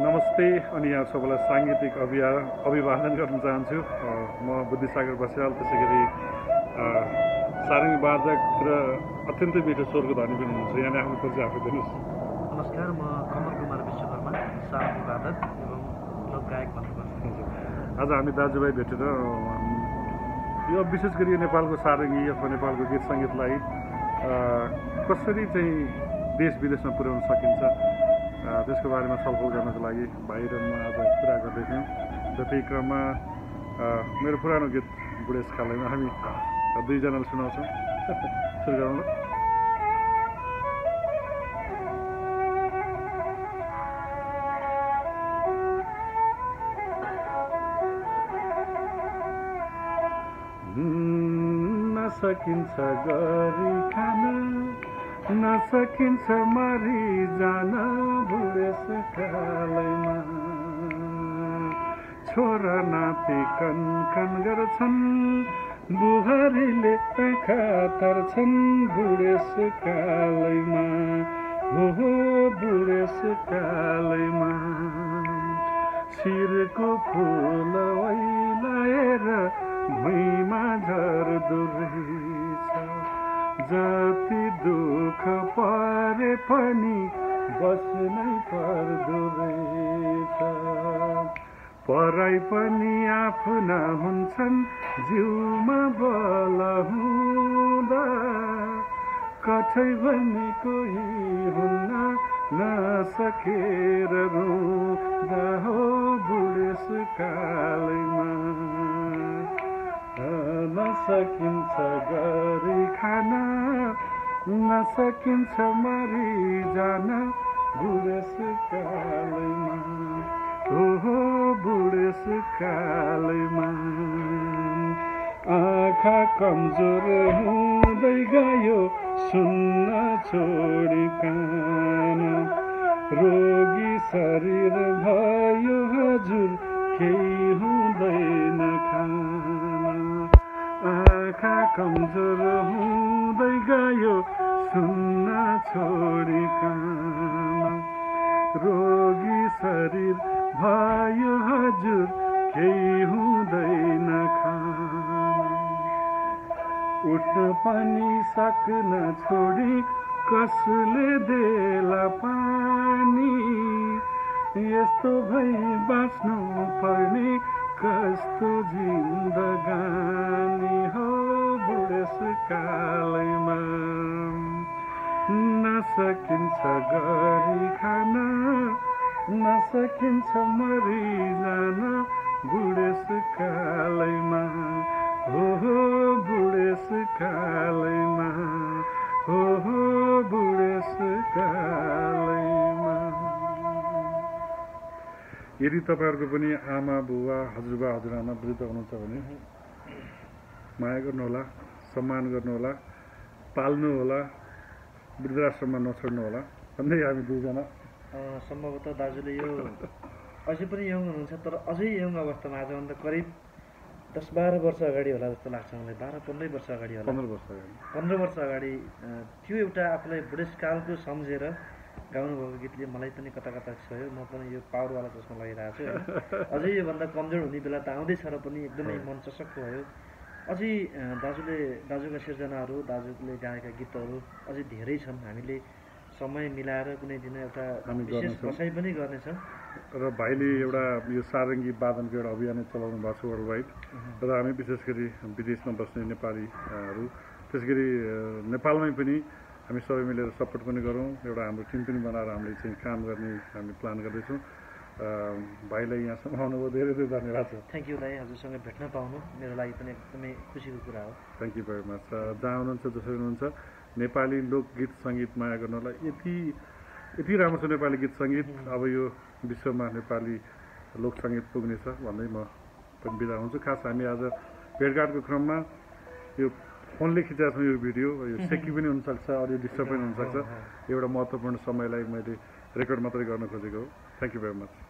नमस्ते अनि यहाँ सबैलाई साङ्गीतिक अभिया अभिवादन गर्न चाहन्छु। म बुद्धिसागर बस्याल त्यसै गरी सारङ्गी वादक र अत्यन्तै मिठो स्वरको धनी पनि हुनुहुन्छ। यहाँले आफ्नो परिचय आफै दिनुहोस्। नमस्कार म कमल कुमार विश्वकर्मा सारङ्गी वादक एवं लोक गायक भन्नुपर्छ आज हामी दाजुभाइ भेटेर यो विशेष गरी यो नेपालको सारङ्गी अथवा नेपालको गीत सङ्गीतलाई कसरी चाहिँ देश विदेशमा पुर्याउन सकिन्छ त्यसको बारेमा छलफल गर्नको लागि भाइ र म आज कुरा गर्दैथ्यौँ। र त्यही क्रममा मेरो पुरानो गीत बुढेसकालैमा हामी दुईजनाले सुनाउँछौँ। सुरु गरौँ ल नसकिन्छ गरी खान नसकिन्छ मरि जान बुढेसकालैमा छोरा नाति कन कन गर्छन् बुहारीले आँखा तर्छन् बुढेसकालैमा हो बुढेसकालैमा शिरको फुल ओइलाएर भुइँमा झर्दो रहेछ जति दुःख परे पनि बस्नै पर्दो रहेछ पराई पनि आफ्ना हुन्छन् जिउमा बल हुँदा। कठै भने कोही हुन्न नसकेर रुँदा हो बुढेसकालैमा। नसकिन्छ गरी खान नसकिन्छ मरि जान बुढेसकालैमा ओहो बुढेसकालैमा आँखा कमजोर हुँदै गयो सुन्न छोडी कान। रोगी शरीर भयो हजुर केही हुँदैन खान। आँखा कमजोर हुँदै गयो सुन्न छोडी रोगी शरीर भयो हजुर केही हुँदैन उठ्न पनि सक्न छोडी कसले देला पानी? यस्तो भई बाँच्नु पर्ने कस्तो जिन्दगानी हो? बुढेसकालैमा नसकिन्छ गरी खान नसकिन्छ मरि जान बुढेसकालैमा हो हो बुढेसकालैमा हो हो बुढेसकालैमा यदि तपाईँहरूको पनि आमा बुवा हजुरबा हजुरआमा वृद्ध हुनुहुन्छ भने माया गर्नुहोला सम्मान गर्नुहोला पाल्नुहोला वृद्धाश्रममा नछोड्नुहोला भन्दै हामी दुईजना। सम्भवतः दाजुले यो अझै पनि यङ हुनुहुन्छ तर अझै यङ अवस्थामा आजभन्दा करिब दस बाह्र वर्ष अगाडि होला जस्तो लाग्छ मलाई। बाह्र पन्ध्रै वर्ष अगाडि होला। पन्ध्र वर्ष अगाडि। पन्ध्र वर्ष अगाडि त्यो एउटा आफूलाई बुढेसकालको सम्झेर गाउनुभएको गीतले मलाई पनि कता कता छोयो। म पनि यो पावरवाला चस्मा लगाइरहेको छु अझै योभन्दा कमजोर हुने बेला त आउँदैछ र पनि एकदमै मन चसक्क भयो। अझै दाजुले दाजुका सिर्जनाहरू दाजुले गाएका गीतहरू अझै धेरै छन्। हामीले समय मिलाएर कुनै दिन एउटा विशेष। बसाइ पनि गर्नेछौँ। र भाइले एउटा यो सारङ्गी वादनको एउटा अभियानै चलाउनु भएको छ वर्ल्ड वाइड र हामी विशेष गरी विदेशमा बस्ने नेपालीहरू त्यस गरी नेपालमै पनि हामी सबै मिलेर सपोर्ट पनि गरौँ। एउटा हाम्रो टिम पनि बनाएर हामीले चाहिँ काम गर्ने हामी प्लान गर्दैछौँ। भाइलाई यहाँसम्म आउनुभयो धेरै धेरै धन्यवाद छ थ्याङ्क यू दाई हजुरसँग भेट्न पाउनु। मेरो लागि पनि एकदमै खुसीको कुरा हो। थ्याङ्क यू भेरी मच जहाँ हुनुहुन्छ जसरी हुनुहुन्छ नेपाली लोकगीत सङ्गीत माया गर्नलाई यति यति राम्रो छ नेपाली गीत सङ्गीत। अब यो विश्वमा नेपाली लोक सङ्गीत पुग्नेछ भन्दै म पनि बिदा हुन्छु। खास हामी आज भेटघाटको क्रममा यो फोनले खिचेको छौँ यो भिडियो यो सेकी पनि हुनसक्छ अडियो डिस्टर्ब पनि हुनसक्छ। एउटा महत्त्वपूर्ण समयलाई मैले रेकर्ड मात्रै गर्न खोजेको हो। Thank you very much